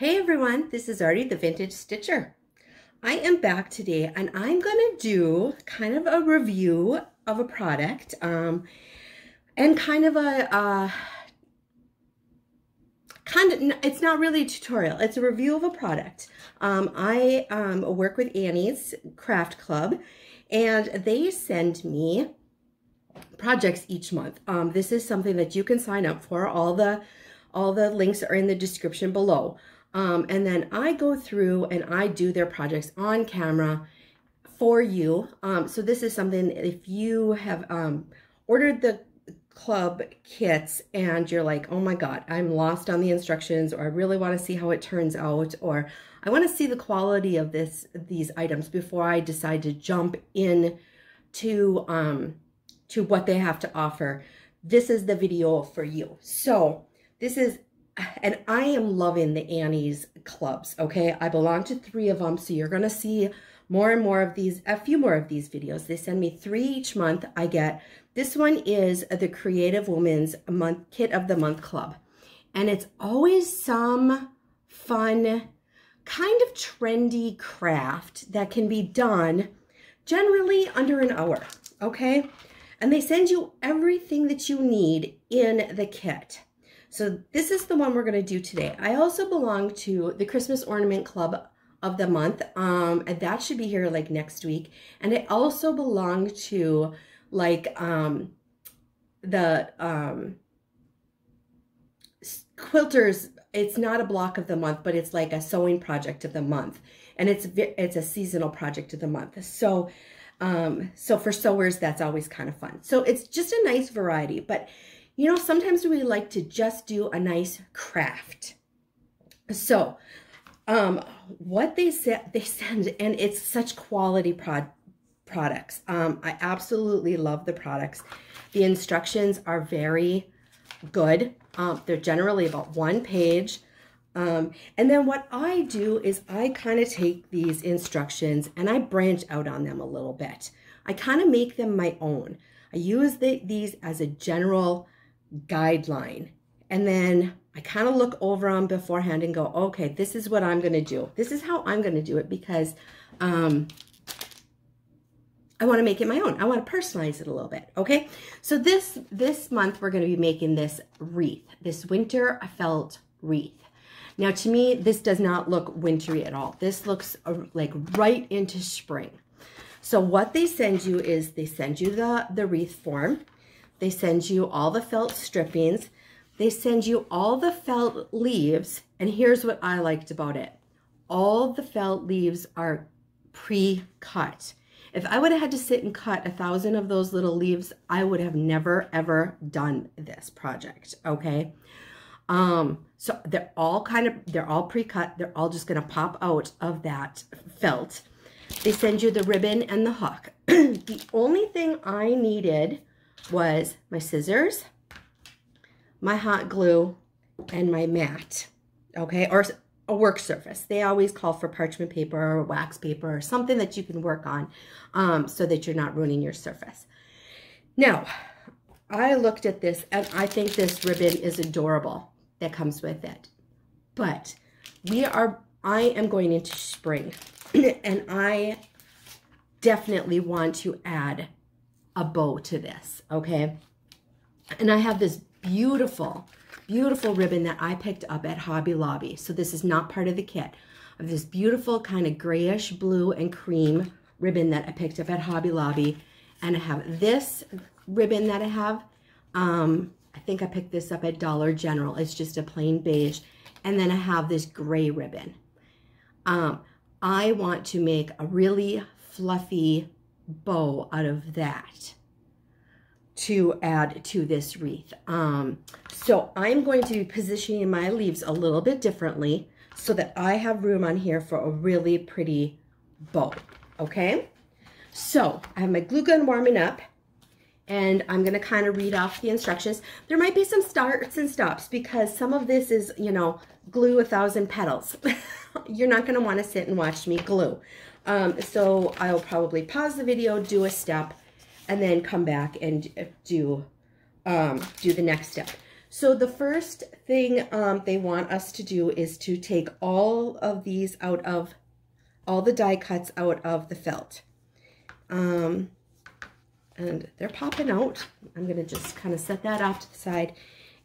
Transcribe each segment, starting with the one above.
Hey everyone, this is Arttie, the Vintage Stitcher. I am back today and I'm gonna do kind of a review of a product um, and kind of a, uh, kind of, it's not really a tutorial, it's a review of a product. Um, I um, work with Annie's Craft Club and they send me projects each month. Um, this is something that you can sign up for. All the all the links are in the description below. Um, and then I go through and I do their projects on camera for you. Um, so this is something, if you have um, ordered the club kits and you're like, oh my God, I'm lost on the instructions or I really want to see how it turns out or I want to see the quality of this these items before I decide to jump in to, um, to what they have to offer. This is the video for you. So this is, and I am loving the Annie's clubs, okay? I belong to three of them, so you're going to see more and more of these, a few more of these videos. They send me three each month. I get, this one is the Creative Woman's month Kit of the Month Club. And it's always some fun, kind of trendy craft that can be done generally under an hour, okay? And they send you everything that you need in the kit. So this is the one we're going to do today. I also belong to the Christmas Ornament Club of the month, um, and that should be here like next week. And I also belong to like um, the um, quilters. It's not a block of the month, but it's like a sewing project of the month, and it's it's a seasonal project of the month. So, um, so for sewers, that's always kind of fun. So it's just a nice variety, but you know, sometimes we like to just do a nice craft. So, um, what they said they send, and it's such quality prod products. Um, I absolutely love the products. The instructions are very good. Um, they're generally about one page. Um, and then what I do is I kind of take these instructions and I branch out on them a little bit. I kind of make them my own. I use the, these as a general guideline. And then I kind of look over them beforehand and go, okay, this is what I'm going to do. This is how I'm going to do it because um, I want to make it my own. I want to personalize it a little bit. Okay. So this, this month, we're going to be making this wreath, this winter felt wreath. Now, to me, this does not look wintry at all. This looks uh, like right into spring. So what they send you is they send you the, the wreath form. They send you all the felt strippings. They send you all the felt leaves. And here's what I liked about it. All the felt leaves are pre-cut. If I would have had to sit and cut a thousand of those little leaves, I would have never, ever done this project, okay? Um, so they're all kind of, they're all pre-cut. They're all just going to pop out of that felt. They send you the ribbon and the hook. the only thing I needed was my scissors, my hot glue, and my mat, okay, or a work surface. They always call for parchment paper or wax paper or something that you can work on um, so that you're not ruining your surface. Now, I looked at this and I think this ribbon is adorable that comes with it. But we are, I am going into spring and I definitely want to add a bow to this, okay? And I have this beautiful, beautiful ribbon that I picked up at Hobby Lobby. So this is not part of the kit. Of this beautiful kind of grayish blue and cream ribbon that I picked up at Hobby Lobby. And I have this ribbon that I have. Um, I think I picked this up at Dollar General. It's just a plain beige. And then I have this gray ribbon. Um, I want to make a really fluffy bow out of that to add to this wreath. Um, so I'm going to be positioning my leaves a little bit differently so that I have room on here for a really pretty bow, okay? So I have my glue gun warming up and I'm going to kind of read off the instructions. There might be some starts and stops because some of this is, you know, glue a thousand petals. You're not going to want to sit and watch me glue. Um, so I'll probably pause the video, do a step, and then come back and do, um, do the next step. So the first thing um, they want us to do is to take all of these out of, all the die cuts out of the felt. Um, and they're popping out. I'm going to just kind of set that off to the side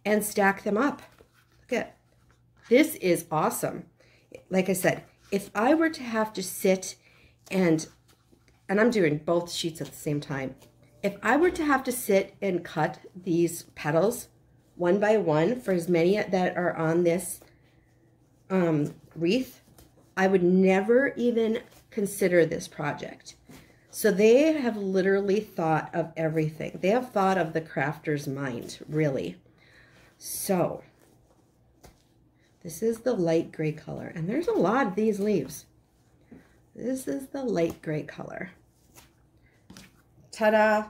and stack them up. Look at this is awesome. Like I said, if I were to have to sit and, and I'm doing both sheets at the same time, if I were to have to sit and cut these petals one by one for as many that are on this um, wreath, I would never even consider this project. So they have literally thought of everything. They have thought of the crafter's mind, really. So this is the light gray color. And there's a lot of these leaves. This is the light gray color. Ta-da!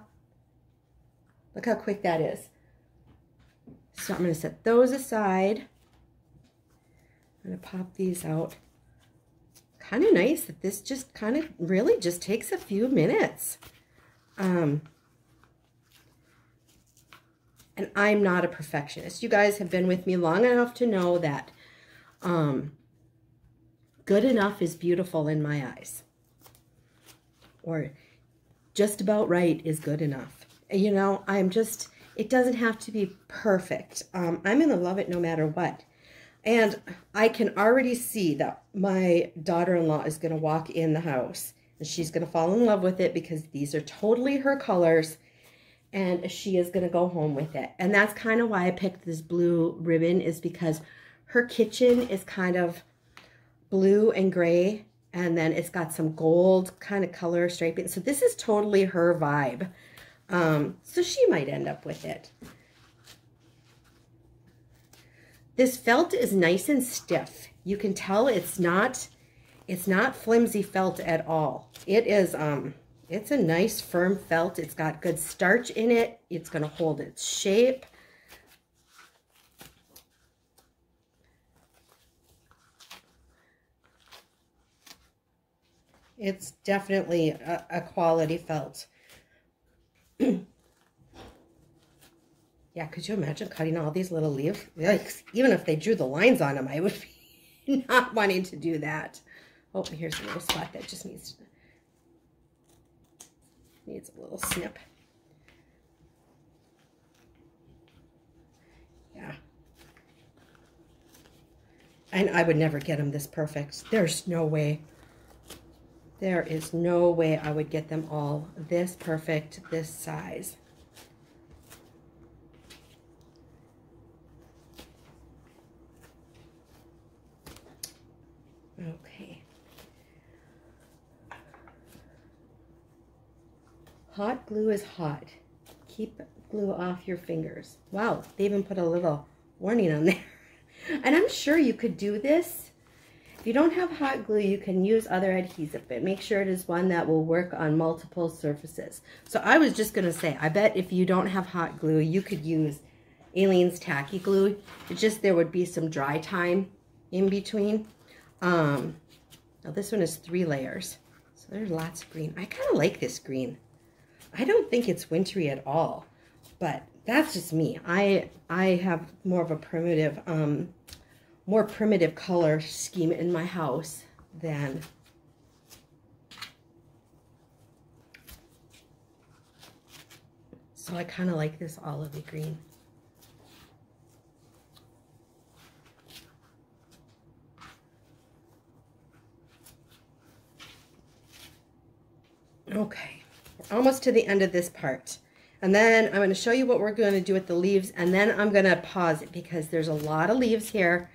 Look how quick that is. So I'm going to set those aside. I'm going to pop these out. Kind of nice that this just kind of really just takes a few minutes. Um, and I'm not a perfectionist. You guys have been with me long enough to know that um, good enough is beautiful in my eyes. Or just about right is good enough. You know, I'm just, it doesn't have to be perfect. Um, I'm going to love it no matter what. And I can already see that my daughter-in-law is going to walk in the house and she's going to fall in love with it because these are totally her colors and she is going to go home with it. And that's kind of why I picked this blue ribbon is because her kitchen is kind of blue and gray, and then it's got some gold kind of color striping. So this is totally her vibe. Um, so she might end up with it. This felt is nice and stiff. You can tell it's not, it's not flimsy felt at all. It is, um, it's a nice firm felt. It's got good starch in it. It's going to hold its shape. It's definitely a, a quality felt. yeah, could you imagine cutting all these little leaves? Like, even if they drew the lines on them, I would be not wanting to do that. Oh, here's a little spot that just needs needs a little snip. Yeah. And I would never get them this perfect. There's no way. There is no way I would get them all this perfect, this size. Okay. Hot glue is hot. Keep glue off your fingers. Wow, they even put a little warning on there. And I'm sure you could do this if you don't have hot glue, you can use other adhesive, but make sure it is one that will work on multiple surfaces. So I was just going to say, I bet if you don't have hot glue, you could use Aleene's Tacky Glue. It's just there would be some dry time in between. Um, now this one is three layers. So there's lots of green. I kind of like this green. I don't think it's wintry at all, but that's just me. I I have more of a primitive um, more primitive color scheme in my house than so I kind of like this olivey green. Okay, we're almost to the end of this part. And then I'm going to show you what we're going to do with the leaves, and then I'm going to pause it because there's a lot of leaves here,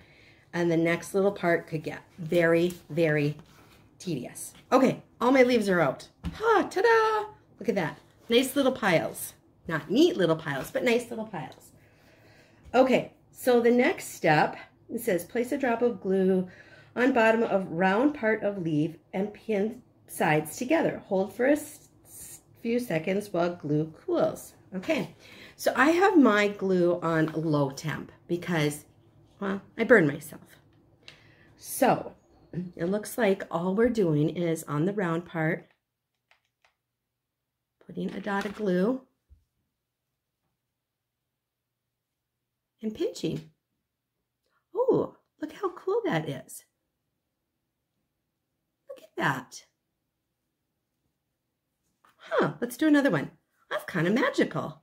and the next little part could get very, very tedious. Okay, all my leaves are out. Ha, ta-da! Look at that. Nice little piles. Not neat little piles, but nice little piles. Okay, so the next step, it says place a drop of glue on bottom of round part of leaf and pin sides together. Hold for a few seconds while glue cools. Okay, so I have my glue on low temp because well, I burned myself. So it looks like all we're doing is on the round part, putting a dot of glue and pinching. Oh, look how cool that is. Look at that. Huh, let's do another one. That's kind of magical.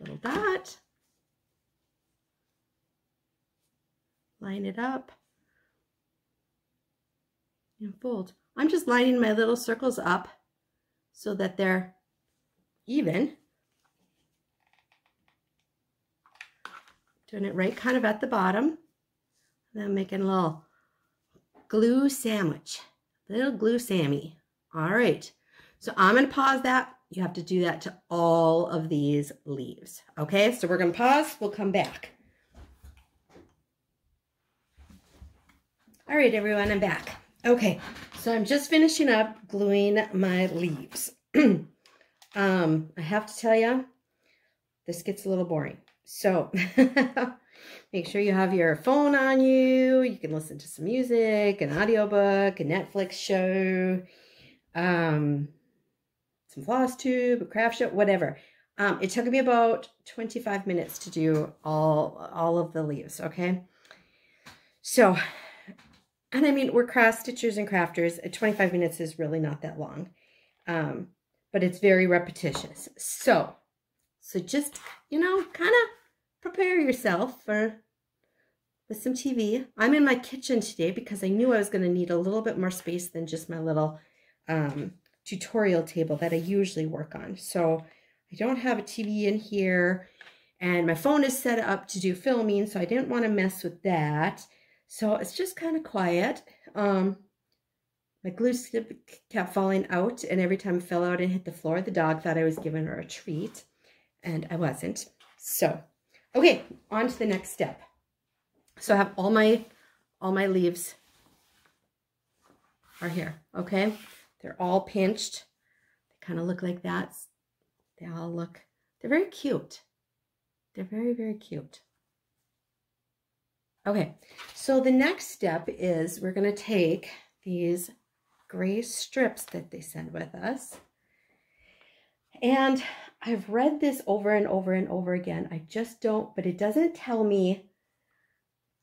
Little dot. Line it up. And fold. I'm just lining my little circles up so that they're even. Doing it right kind of at the bottom. Then I'm making a little glue sandwich. Little glue Sammy. All right. So I'm going to pause that. You have to do that to all of these leaves. Okay, so we're going to pause. We'll come back. All right, everyone, I'm back. Okay, so I'm just finishing up gluing my leaves. um, I have to tell you, this gets a little boring. So make sure you have your phone on you. You can listen to some music, an audiobook, a Netflix show, um, some floss tube, a craft show, whatever. Um, it took me about 25 minutes to do all, all of the leaves, okay? So, and I mean, we're cross stitchers and crafters. 25 minutes is really not that long, um, but it's very repetitious. So, so just, you know, kind of prepare yourself for with some TV. I'm in my kitchen today because I knew I was going to need a little bit more space than just my little um, tutorial table that I usually work on. So I don't have a TV in here and my phone is set up to do filming, so I didn't want to mess with that. So it's just kind of quiet. Um, my glue stick kept falling out, and every time it fell out and hit the floor, the dog thought I was giving her a treat, and I wasn't. So, okay, on to the next step. So I have all my all my leaves are here, okay? They're all pinched. They kind of look like that. They all look, they're very cute. They're very, very cute. Okay, so the next step is we're going to take these gray strips that they send with us. And I've read this over and over and over again. I just don't, but it doesn't tell me,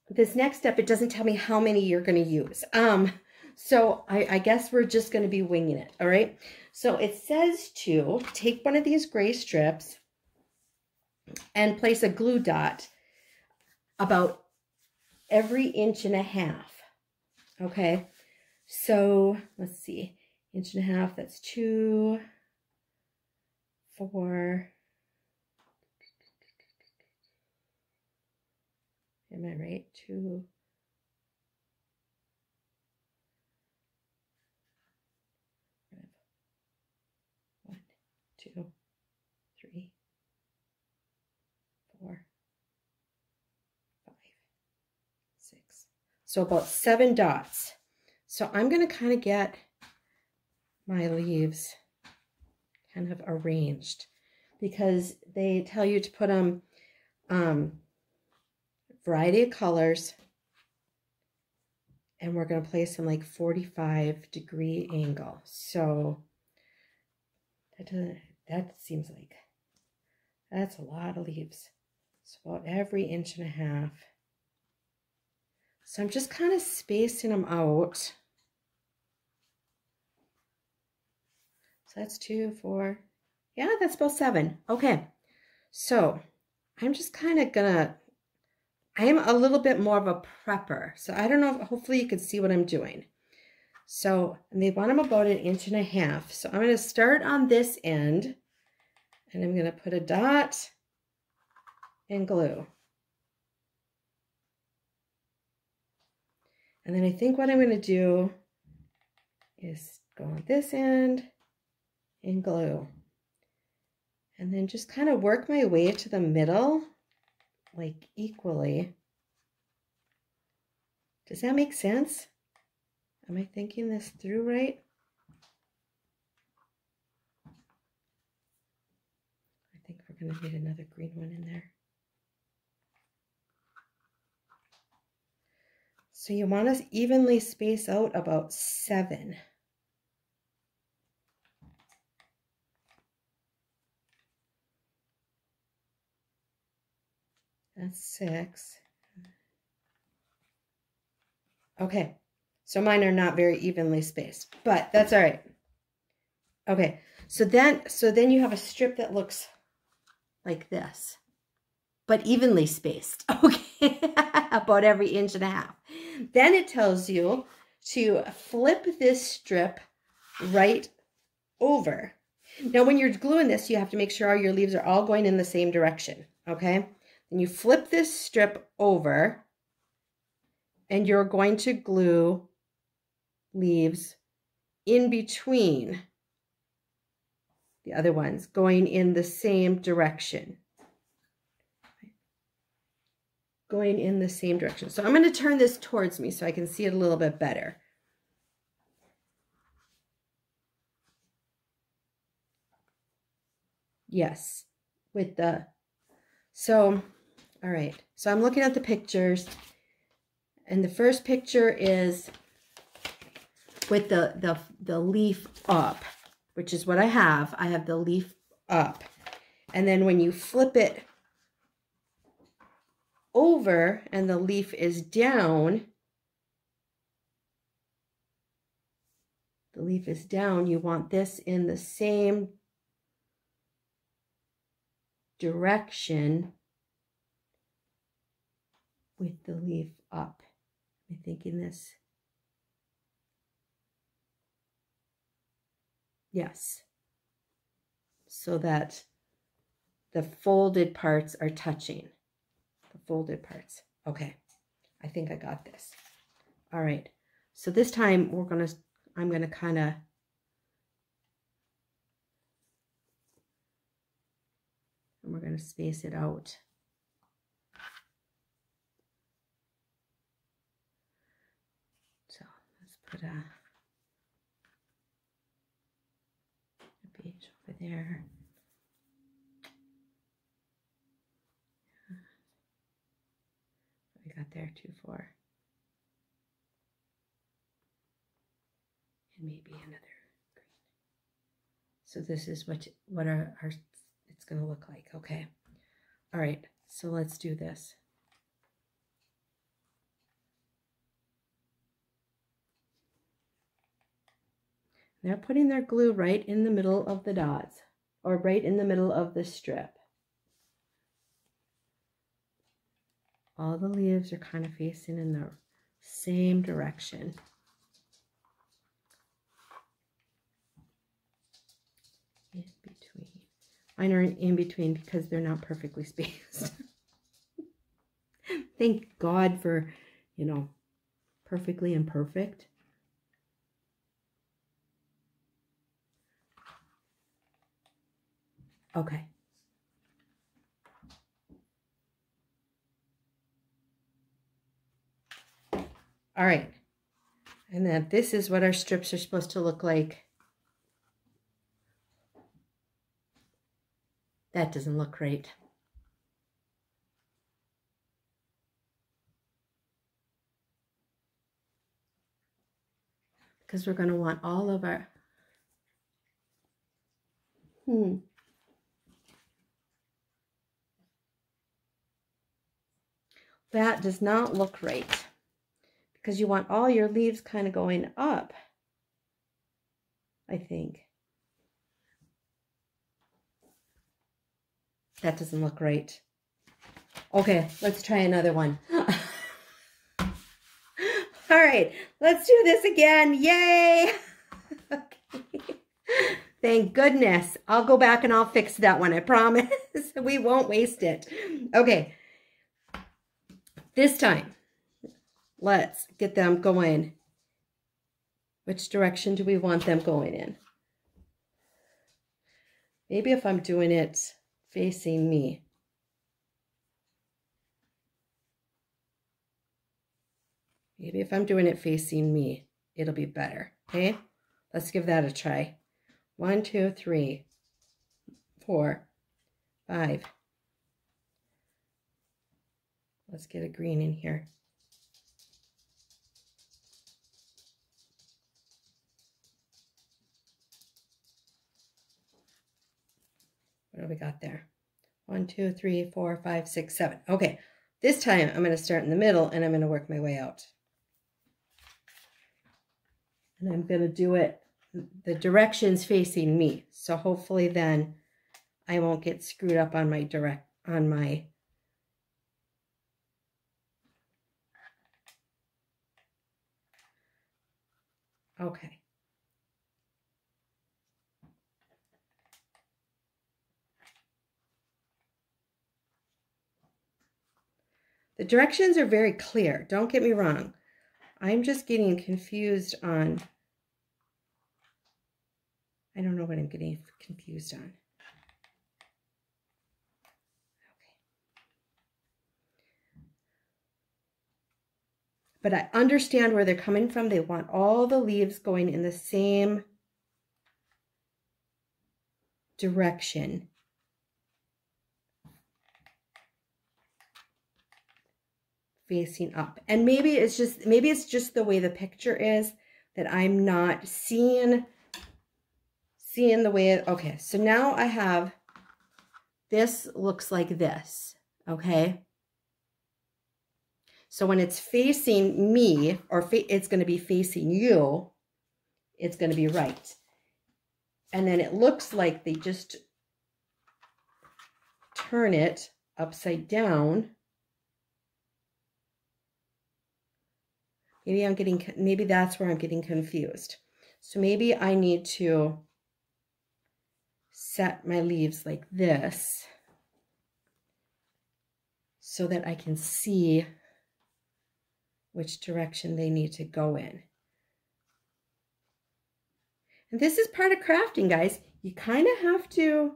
this next step, it doesn't tell me how many you're going to use. Um, so I, I guess we're just going to be winging it, all right? So it says to take one of these gray strips and place a glue dot about every inch and a half, okay? So let's see, inch and a half, that's two, four, am I right? Two, three, four, five, six. So about seven dots. So I'm going to kind of get my leaves kind of arranged because they tell you to put them um, variety of colors and we're going to place them like 45 degree angle. So that that seems like, that's a lot of leaves. It's about every inch and a half. So I'm just kind of spacing them out. So that's two, four, yeah, that's about seven. Okay, so I'm just kind of gonna, I am a little bit more of a prepper. So I don't know, hopefully you can see what I'm doing. So, and they want them about an inch and a half. So I'm going to start on this end and I'm going to put a dot and glue. And then I think what I'm going to do is go on this end and glue. And then just kind of work my way to the middle, like equally. Does that make sense? Am I thinking this through right? I think we're going to need another green one in there. So you want to evenly space out about seven. That's six. Okay, so mine are not very evenly spaced, but that's all right. Okay, so then, so then you have a strip that looks like this, but evenly spaced, okay, about every inch and a half. Then it tells you to flip this strip right over. Now, when you're gluing this, you have to make sure all your leaves are all going in the same direction, okay? Then you flip this strip over and you're going to glue leaves in between the other ones, going in the same direction. Going in the same direction. So I'm going to turn this towards me so I can see it a little bit better. Yes, with the, so, all right. So I'm looking at the pictures and the first picture is with the, the, the leaf up, which is what I have. I have the leaf up. And then when you flip it over and the leaf is down, the leaf is down, you want this in the same direction with the leaf up. I'm thinking this? Yes. So that the folded parts are touching. Folded parts. Okay. I think I got this. All right. So this time we're to, I'm to kind of and we're going to space it out. So let's put a, a over there. Got there? Two, four. And maybe another green. So this is what, what our, our it's going to look like. Okay. All right. So let's do this. They're putting their glue right in the middle of the dots or right in the middle of the strip. All the leaves are kind of facing in the same direction. In between. Mine are in between because they're not perfectly spaced. Thank God for, you know, perfectly imperfect. Okay. All right. And then this is what our strips are supposed to look like That doesn't look right. Because we're going to want all of our... Hmm. That does not look right. Because you want all your leaves kind of going up, I think. That doesn't look right. Okay, let's try another one. All right, let's do this again. Yay! okay. Thank goodness. I'll go back and I'll fix that one. I promise. we won't waste it. Okay. This time, let's get them going. Which direction do we want them going in? Maybe if I'm doing it facing me. Maybe if I'm doing it facing me, it'll be better. Okay, let's give that a try. One, two, three, four, five. Let's get a green in here. What do we got there? One, two, three, four, five, six, seven. Okay, This time I'm going to start in the middle and I'm going to work my way out. And I'm going to do it the directions facing me. So hopefully then I won't get screwed up on my direct on my Okay. The directions are very clear. Don't get me wrong. I'm just getting confused on, I don't know what I'm getting confused on. But I understand where they're coming from. They want all the leaves going in the same direction. Facing up. And maybe it's just maybe it's just the way the picture is that I'm not seeing seeing the way it, okay. So now I have this looks like this, okay? So when it's facing me or it's going to be facing you, it's going to be right. And then it looks like they just turn it upside down Maybe I'm getting, maybe that's where I'm getting confused. So maybe I need to set my leaves like this so that I can see which direction they need to go in. And this is part of crafting, guys. You kind of have to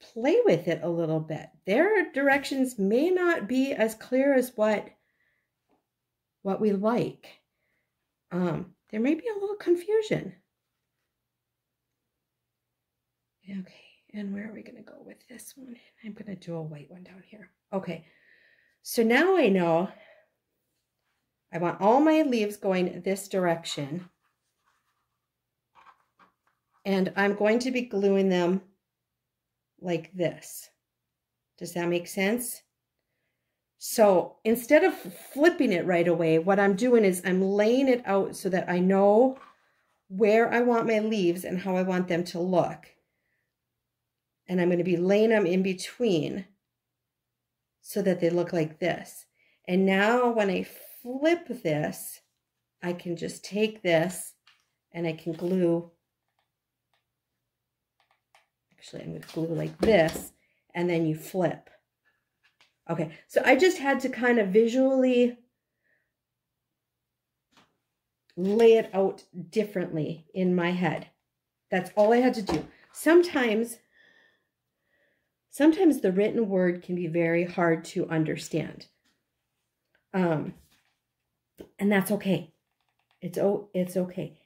play with it a little bit. Their directions may not be as clear as what what we like. Um, there may be a little confusion. Okay, and where are we going to go with this one? I'm going to do a white one down here. Okay, so now I know I want all my leaves going this direction. And I'm going to be gluing them like this. Does that make sense? So instead of flipping it right away, what I'm doing is I'm laying it out so that I know where I want my leaves and how I want them to look. And I'm going to be laying them in between so that they look like this. And now when I flip this, I can just take this and I can glue, actually I'm going to glue like this, and then you flip. Okay, so I just had to kind of visually lay it out differently in my head. That's all I had to do. Sometimes, sometimes the written word can be very hard to understand. Um, and that's okay. It's oh, it's okay.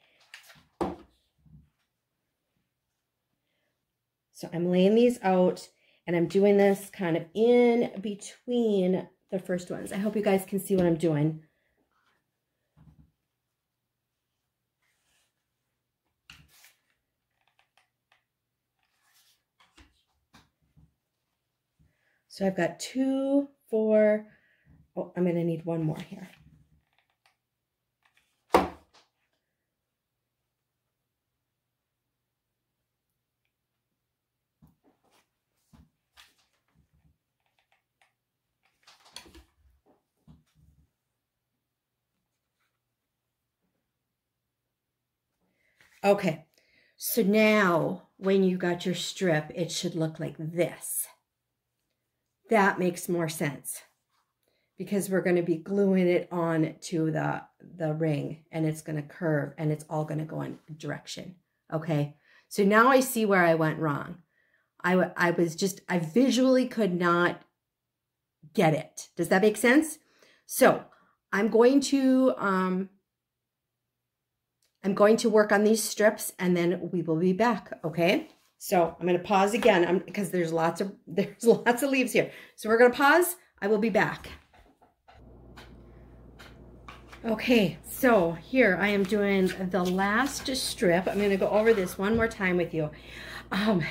So I'm laying these out and I'm doing this kind of in between the first ones. I hope you guys can see what I'm doing. So I've got two, four, oh, I'm going to need one more here. Okay, so now when you got your strip, it should look like this. That makes more sense because we're going to be gluing it on to the, the ring and it's going to curve and it's all going to go in direction. Okay, so now I see where I went wrong. I, I was just, I visually could not get it. Does that make sense? So I'm going to um, I'm going to work on these strips and then we will be back, okay? So I'm going to pause again because there's lots of there's lots of leaves here. So we're going to pause. I will be back. Okay, so here I am doing the last strip. I'm going to go over this one more time with you. Um,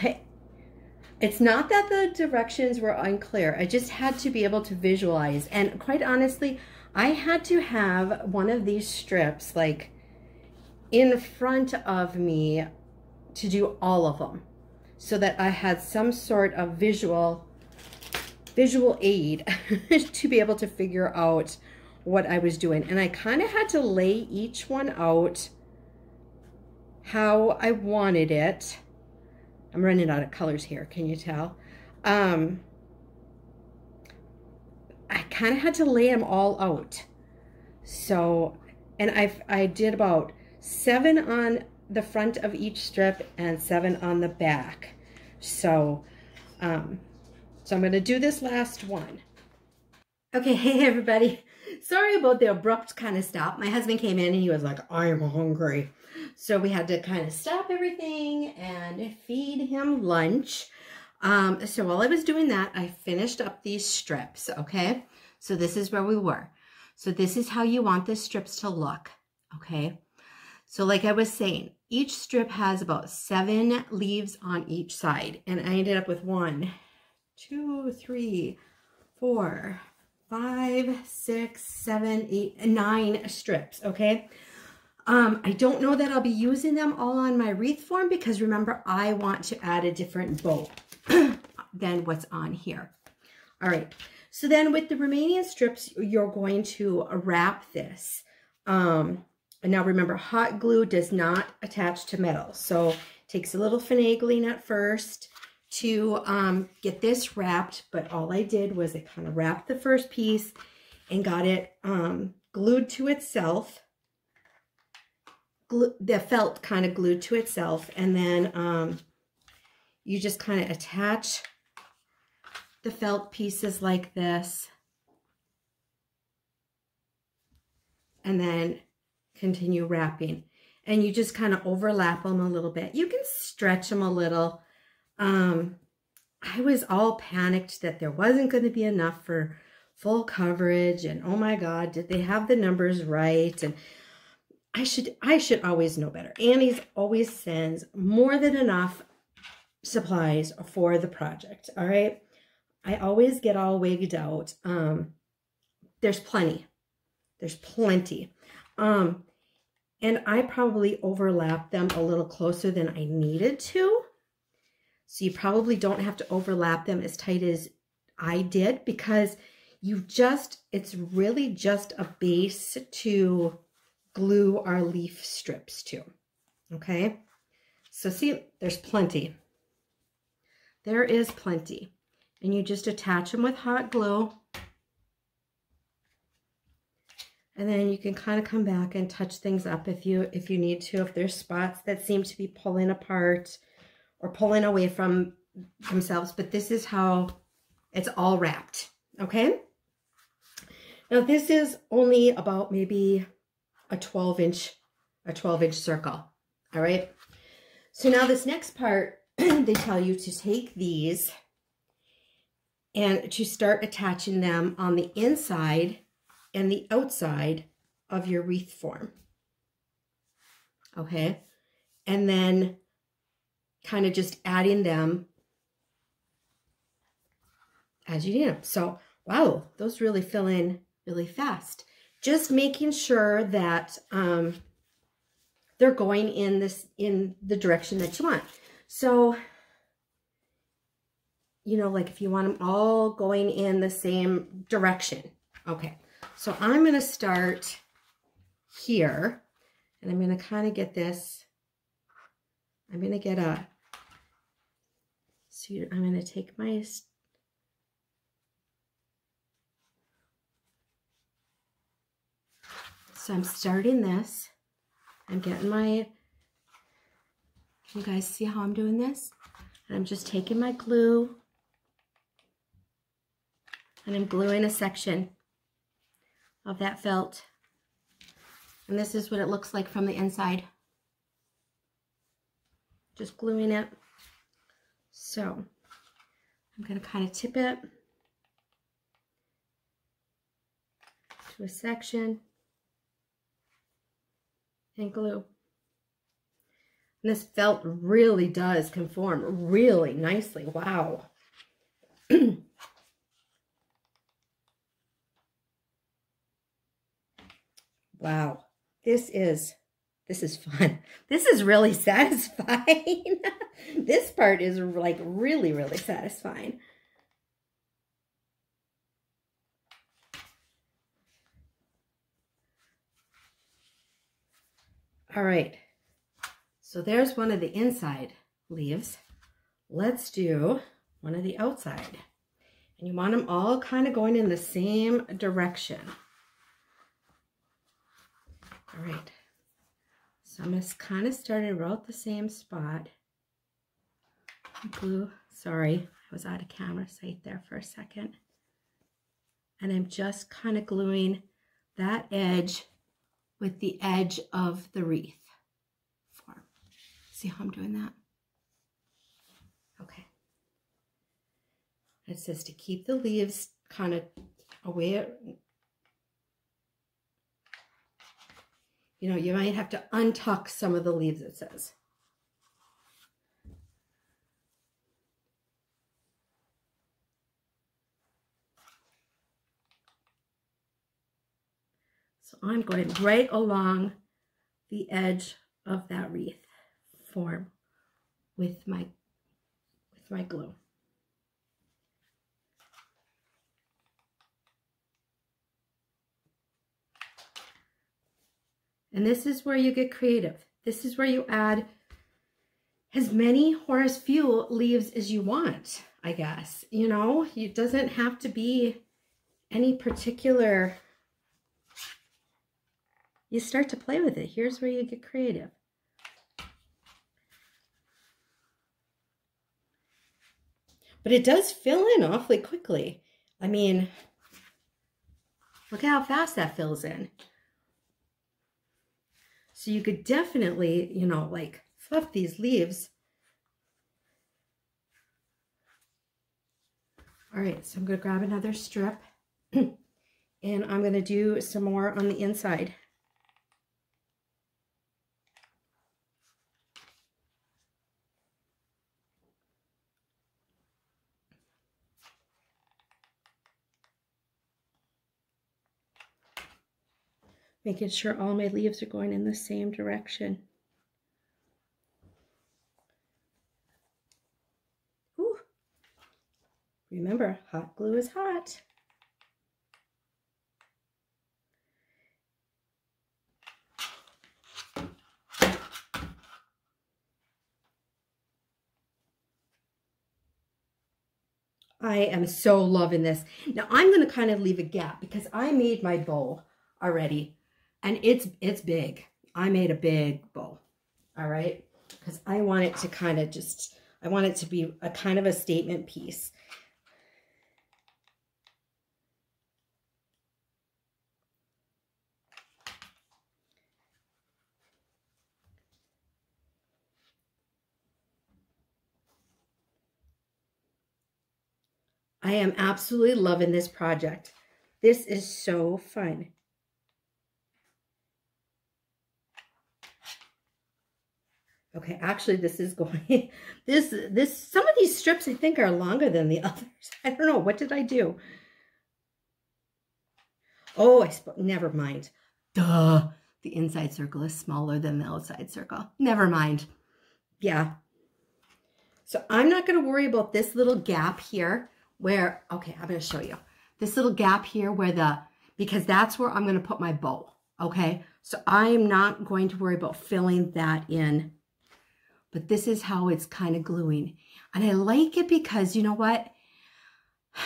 It's not that the directions were unclear. I just had to be able to visualize. And quite honestly, I had to have one of these strips like in front of me to do all of them so that I had some sort of visual visual aid to be able to figure out what I was doing. And I kind of had to lay each one out how I wanted it. I'm running out of colors here, can you tell? Um, I kind of had to lay them all out. So, and I I did about seven on the front of each strip and seven on the back. So, um, so I'm going to do this last one. Okay, hey everybody. Sorry about the abrupt kind of stop. My husband came in and he was like, I'm hungry. So we had to kind of stop everything and feed him lunch. Um, so while I was doing that, I finished up these strips, okay? So this is where we were. So this is how you want the strips to look, okay? So like I was saying, each strip has about seven leaves on each side. And I ended up with one, two, three, four, five, six, seven, eight, nine strips, okay? Um, I don't know that I'll be using them all on my wreath form because remember, I want to add a different bow than what's on here. All right, so then with the remaining strips, you're going to wrap this. Um, and now remember, hot glue does not attach to metal. So takes a little finagling at first to um, get this wrapped, but all I did was I kind of wrapped the first piece and got it um, glued to itself. The felt kind of glued to itself, and then um, you just kind of attach the felt pieces like this. And then continue wrapping. And you just kind of overlap them a little bit. You can stretch them a little. Um, I was all panicked that there wasn't going to be enough for full coverage. And oh my God, did they have the numbers right? And I should, I should always know better. Annie's always sends more than enough supplies for the project. All right. I always get all wigged out. Um, there's plenty. There's plenty. Um, and I probably overlapped them a little closer than I needed to. So you probably don't have to overlap them as tight as I did because you just, it's really just a base to glue our leaf strips to. Okay. So see, there's plenty. There is plenty. And you just attach them with hot glue. And then you can kind of come back and touch things up if you if you need to. If there's spots that seem to be pulling apart or pulling away from themselves. But this is how it's all wrapped. Okay? Now this is only about maybe a 12 inch, a 12 inch circle. All right. So now this next part, they tell you to take these and to start attaching them on the inside and the outside of your wreath form. Okay. And then kind of just adding them as you need them. So, wow, those really fill in really fast. Just making sure that um, they're going in this in the direction that you want. So, you know, like if you want them all going in the same direction. Okay, so I'm going to start here, and I'm going to kind of get this, I'm going to get a, so I'm going to take my, so I'm starting this, I'm getting my, you guys see how I'm doing this? And I'm just taking my glue, and I'm gluing a section of that felt. And this is what it looks like from the inside. Just gluing it. So I'm going to kind of tip it to a section and glue. And this felt really does conform really nicely. Wow. Wow. This is this is fun. This is really satisfying. this part is like really, really satisfying. All right, so there's one of the inside leaves. Let's do one of the outside. And you want them all kind of going in the same direction. All right, so I'm to kind of start about the same spot. Glue, sorry, I was out of camera sight there for a second. And I'm just kind of gluing that edge with the edge of the wreath form. See how I'm doing that? Okay. It says to keep the leaves kind of away. You know, you might have to untuck some of the leaves, it says. So I'm going right along the edge of that wreath form with my with my glue. And this is where you get creative. This is where you add as many Horace Fuel leaves as you want, I guess. You know, it doesn't have to be any particular you start to play with it. Here's where you get creative. But it does fill in awfully quickly. I mean, look how fast that fills in. So you could definitely, you know, like fluff these leaves. All right, so I'm going to grab another strip and I'm going to do some more on the inside. Making sure all my leaves are going in the same direction. Ooh. Remember, hot glue is hot. I am so loving this. Now I'm going to kind of leave a gap because I made my bowl already and it's it's big. I made a big bowl, all right? Because I want it to kind of just, I want it to be a kind of a statement piece. I am absolutely loving this project. This is so fun. Okay, actually this is going, this, this, some of these strips I think are longer than the others. I don't know, what did I do? Oh, I spoke, never mind. Duh, the inside circle is smaller than the outside circle. Never mind. Yeah. So I'm not going to worry about this little gap here where, okay, I'm going to show you. This little gap here where the, because that's where I'm going to put my bow, okay? So I'm not going to worry about filling that in but this is how it's kind of gluing. And I like it because, you know what?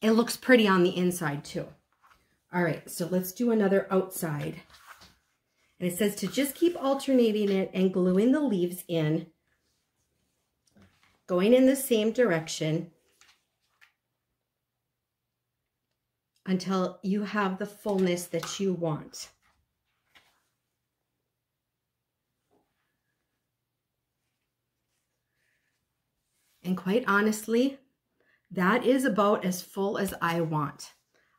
It looks pretty on the inside too. All right, so let's do another outside. And it says to just keep alternating it and gluing the leaves in, going in the same direction until you have the fullness that you want. And quite honestly, that is about as full as I want.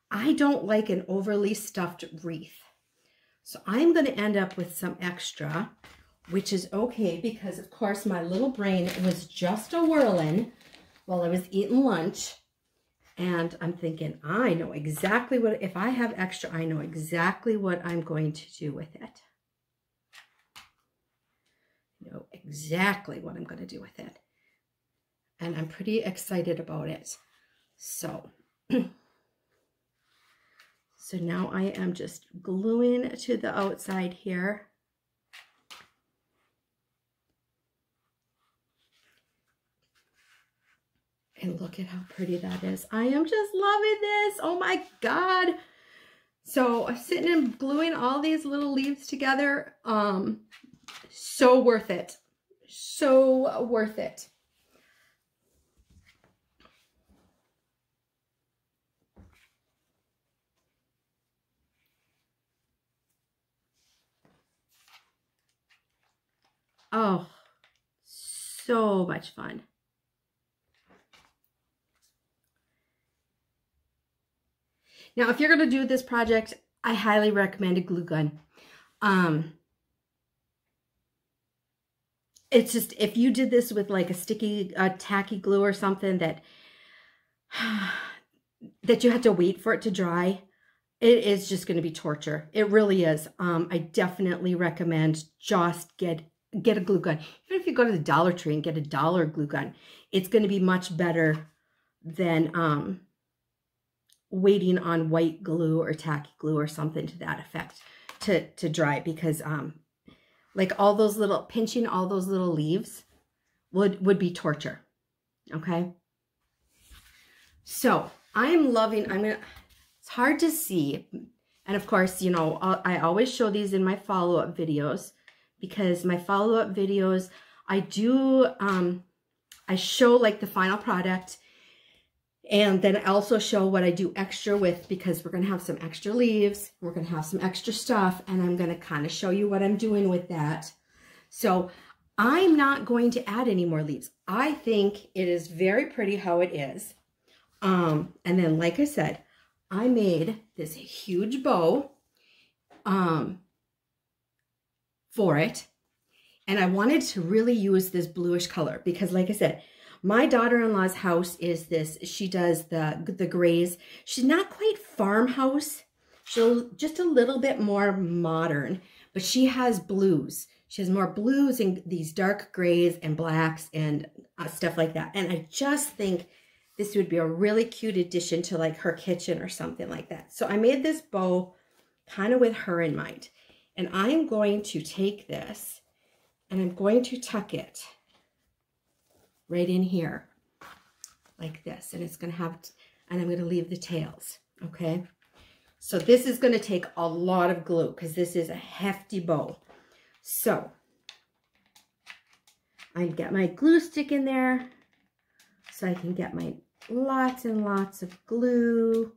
I don't like an overly stuffed wreath. So I'm going to end up with some extra which is okay because, of course, my little brain was just a whirling while I was eating lunch. And I'm thinking, I know exactly what, if I have extra, I know exactly what I'm going to do with it. I know exactly what I'm going to do with it. And I'm pretty excited about it. So, so now I am just gluing to the outside here. And look at how pretty that is. I am just loving this. Oh my God. So I'm sitting and gluing all these little leaves together. Um, so worth it. So worth it. Oh, so much fun. Now, if you're going to do this project, I highly recommend a glue gun. Um, it's just, if you did this with like a sticky, uh, tacky glue or something that, that you have to wait for it to dry, it is just going to be torture. It really is. Um, I definitely recommend just get get a glue gun. Even if you go to the Dollar Tree and get a dollar glue gun, it's going to be much better than um, waiting on white glue or tacky glue or something to that effect to, to dry because um, like all those little, pinching all those little leaves would, would be torture. Okay. So I'm loving, I'm going to, it's hard to see. And of course, you know, I always show these in my follow-up videos because my follow-up videos, I do, um, I show like the final product and then I also show what I do extra with because we're going to have some extra leaves. We're going to have some extra stuff and I'm going to kind of show you what I'm doing with that. So I'm not going to add any more leaves. I think it is very pretty how it is. Um, and then, like I said, I made this huge bow um, for it. And I wanted to really use this bluish color because, like I said, my daughter-in-law's house is this. She does the, the grays. She's not quite farmhouse. She's just a little bit more modern, but she has blues. She has more blues and these dark grays and blacks and uh, stuff like that. And I just think this would be a really cute addition to like her kitchen or something like that. So I made this bow kind of with her in mind. And I'm going to take this and I'm going to tuck it right in here like this. And it's going to have, and I'm going to leave the tails, okay? So this is going to take a lot of glue because this is a hefty bow. So I get my glue stick in there so I can get my lots and lots of glue.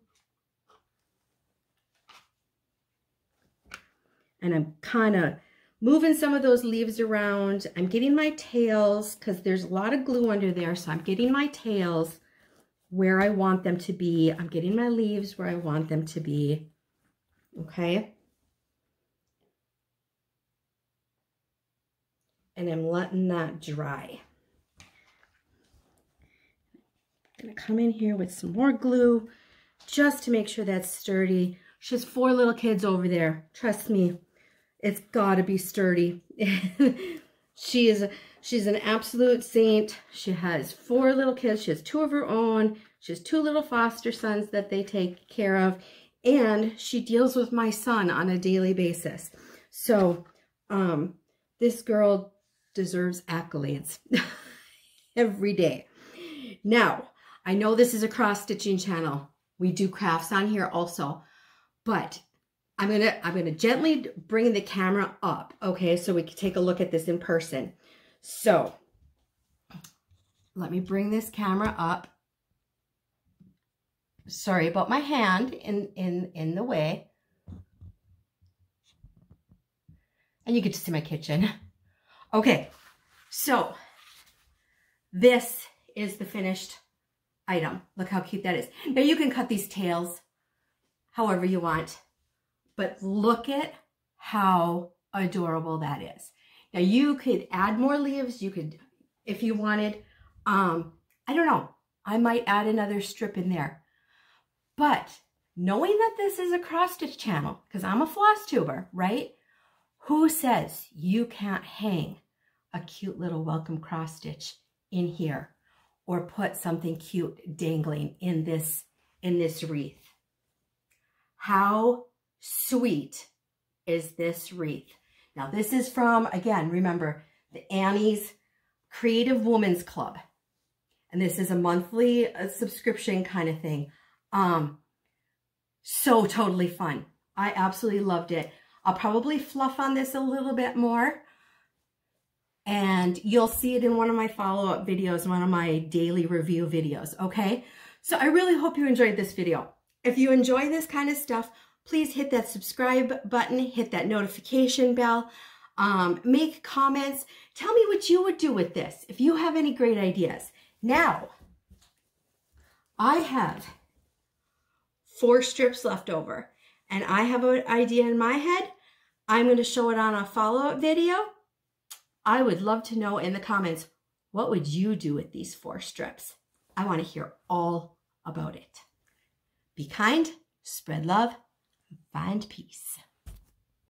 And I'm kind of moving some of those leaves around. I'm getting my tails because there's a lot of glue under there. So I'm getting my tails where I want them to be. I'm getting my leaves where I want them to be. Okay. And I'm letting that dry. I'm to come in here with some more glue just to make sure that's sturdy. She has four little kids over there. Trust me, it's got to be sturdy. she is she's an absolute saint. She has four little kids. She has two of her own. She has two little foster sons that they take care of. And she deals with my son on a daily basis. So um, this girl deserves accolades every day. Now, I know this is a cross-stitching channel. We do crafts on here also. But I'm gonna I'm gonna gently bring the camera up, okay, so we can take a look at this in person. So let me bring this camera up. Sorry about my hand in in in the way. And you get to see my kitchen. Okay, so this is the finished item. Look how cute that is. Now you can cut these tails however you want. But look at how adorable that is. Now you could add more leaves. You could, if you wanted, um, I don't know. I might add another strip in there. But knowing that this is a cross stitch channel, because I'm a floss tuber, right? Who says you can't hang a cute little welcome cross stitch in here or put something cute dangling in this, in this wreath? How sweet is this wreath? Now this is from, again, remember, the Annie's Creative Women's Club. And this is a monthly uh, subscription kind of thing. Um, so totally fun. I absolutely loved it. I'll probably fluff on this a little bit more. And you'll see it in one of my follow-up videos, one of my daily review videos, okay? So I really hope you enjoyed this video. If you enjoy this kind of stuff, please hit that subscribe button, hit that notification bell, um, make comments. Tell me what you would do with this if you have any great ideas. Now, I have four strips left over and I have an idea in my head. I'm going to show it on a follow-up video. I would love to know in the comments, what would you do with these four strips? I want to hear all about it. Be kind, spread love, find peace.